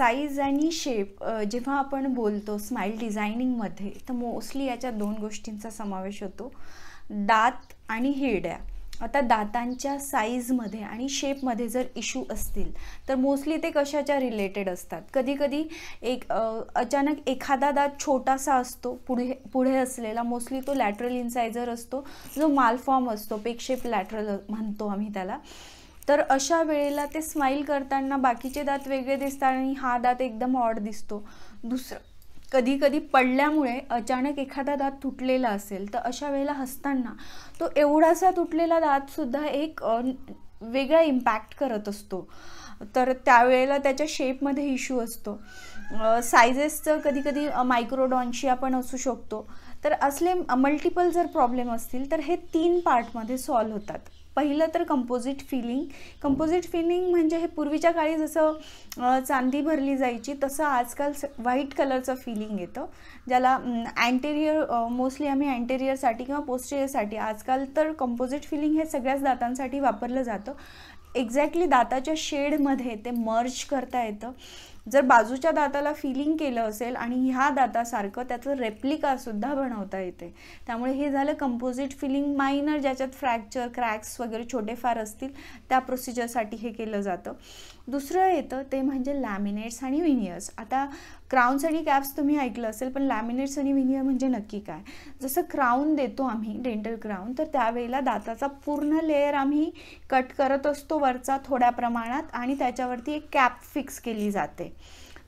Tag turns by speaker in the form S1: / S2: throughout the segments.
S1: Size आणि shape जेव्हा आपण बोलतो स्माईल डिझायनिंगमध्ये तर मोस्टली याच्या दोन गोष्टींचा समावेश होतो. दात आणि हिरड्या. आता दातांच्या साईजमध्ये आणि शेपमध्ये जर इश्यू असतील तर मोस्टली ते कशाच्या रिलेटेड असतात? कधीकधी एक अचानक एखादा दात छोटासा असतो पुढे पुढे असलेला मोस्टली तो लॅटरल इन्सायझर असतो जो मालफॉर्म असतो पेकशेप लॅटरल म्हणतो आम्ही त्याला. तर अशा वेळेला ते स्माईल करताना बाकीचे दात वेगळे दिसतात आणि हा दात एकदम ऑड दिसतो. दुसरं कधी कधी पडल्यामुळे अचानक एखादा दात तुटलेला असेल तर अशा वेळेला हसताना तो एवढासा तुटलेला दातसुद्धा एक वेगळा इम्पॅक्ट करत असतो. तर त्यावेळेला त्याच्या शेपमध्ये इश्यू असतो. सायझेसचं कधी कधी मायक्रोडॉन्शिया पण असू शकतो. तर असले मल्टिपल जर प्रॉब्लेम असतील तर हे तीन पार्टमध्ये सॉल्व होतात. पहिलं तर कंपोजिट फिलिंग कंपोजिट फिलिंग म्हणजे हे पूर्वीच्या काळी जसं चांदी भरली जायची तसं आजकाल व्हाईट कलरचं फिलिंग येतं. ज्याला अँटेरियर मोस्टली आम्ही अँटेरियरसाठी किंवा पोस्टेरियरसाठी आजकाल तर कंपोजिट फिलिंग हे सगळ्याच दातांसाठी वापरलं जातं. एक्झॅक्टली दाताच्या शेडमध्ये ते मर्ज करता येतं. जर बाजूच्या दाताला फिलिंग केलं असेल आणि ह्या दातासारखं त्याचं रेप्लिकासुद्धा बनवता येते. त्यामुळे हे झालं कंपोजिट फिलिंग मायनर ज्याच्यात फ्रॅक्चर क्रॅक्स वगैरे छोटे फार असतील त्या प्रोसिजरसाठी हे केलं जातं. दुसरं येतं ते म्हणजे लॅमिनेट्स आणि विनियर्स आता क्राउन्स आणि कॅप्स तुम्ही ऐकलं असेल पण लॅमिनेट्स आणि विनियर म्हणजे नक्की काय? जसं क्राऊन देतो आम्ही डेंटल क्राऊन तर त्यावेळेला दाताचा पूर्ण लेअर आम्ही कट करत असतो वरचा थोड्या प्रमाणात आणि त्याच्यावरती एक कॅप फिक्स केली जाते.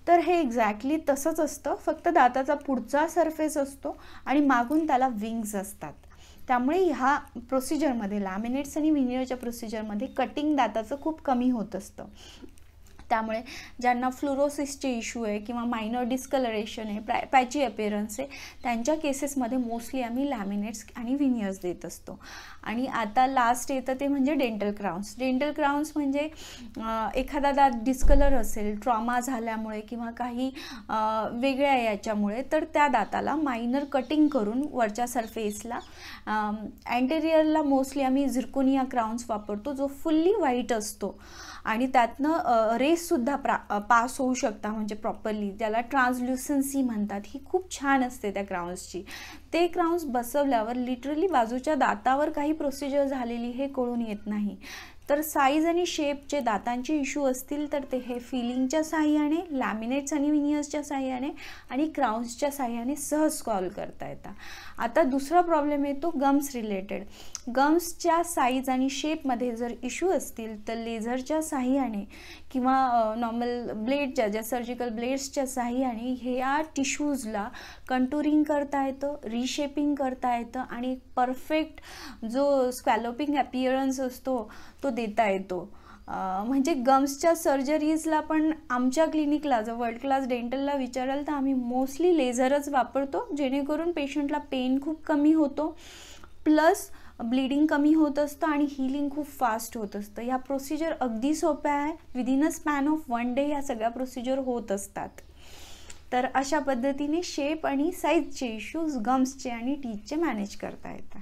S1: तर हे एक्झॅक्टली तसंच असतं फक्त दाताचा पुढचा सरफेस असतो आणि मागून त्याला विंग्स असतात. त्यामुळे ह्या प्रोसिजरमध्ये लॅमिनेट्स आणि विनियरच्या प्रोसिजरमध्ये कटिंग दाताचं खूप कमी होत असतं. त्यामुळे ज्यांना फ्लुरोसिसचे इश्यू आहे किंवा मायनर डिस्कलरेशन आहे प्रा पॅची अपेरन्स आहे त्यांच्या केसेसमध्ये मोस्टली आम्ही लॅमिनेट्स आणि विनियर्स देत असतो. आणि आता लास्ट येतं ते म्हणजे डेंटल क्राउन्स डेंटल क्राउन्स म्हणजे एखादा दात डिस्कलर असेल ट्रॉमा झाल्यामुळे किंवा काही वेगळ्या याच्यामुळे तर त्या दाताला मायनर कटिंग करून वरच्या सरफेसला अँटेरियरला मोस्टली आम्ही झिरकोनिया क्राउन्स वापरतो जो फुल्ली व्हाईट असतो. आणि त्यातनं सुद्धा प्रा पास होऊ शकता म्हणजे प्रॉपरली त्याला ट्रान्सल्युसन्सी म्हणतात. ही खूप छान असते त्या क्राउन्सची ते क्राउन्स बसवल्यावर लिटरली बाजूच्या दातावर काही प्रोसिजर झालेली हे कळून येत नाही. तर साईज आणि शेपचे दातांचे इश्यू असतील तर ते हे फिलिंगच्या साह्याने लॅमिनेट्स आणि विनियर्सच्या साह्याने आणि क्राउन्सच्या साह्याने सहज सॉल्व करता येतात. आता दुसरा प्रॉब्लेम येतो गम्स रिलेटेड गम्सच्या साईज आणि शेपमध्ये जर इश्यू असतील तर लेझरच्या साह्याने किंवा नॉर्मल ब्लेडच्या ज्या सर्जिकल ब्लेड्सच्या साह्याने ह्या टिश्यूजला कंटुरिंग करता येतं रिशेपिंग करता येतं आणि परफेक्ट जो स्क्वॅलोपिंग अपिअरन्स असतो तो देता येतो. म्हणजे गम्सच्या सर्जरीजला पण आमच्या क्लिनिकला जर वर्ल्ड क्लास डेंटलला विचाराल तर आम्ही मोस्टली लेझरच वापरतो जेणेकरून पेशंटला पेन खूप कमी होतो. प्लस ब्लिडिंग कमी होत असतं आणि हिलिंग खूप फास्ट होत असतं. ह्या प्रोसिजर अगदी सोप्या आहे. Within a span of one day ह्या सगळ्या प्रोसिजर होत असतात. तर अशा पद्धतीने शेप आणि साईजचे इश्यूज गम्सचे आणि टीचचे मॅनेज करता येतात.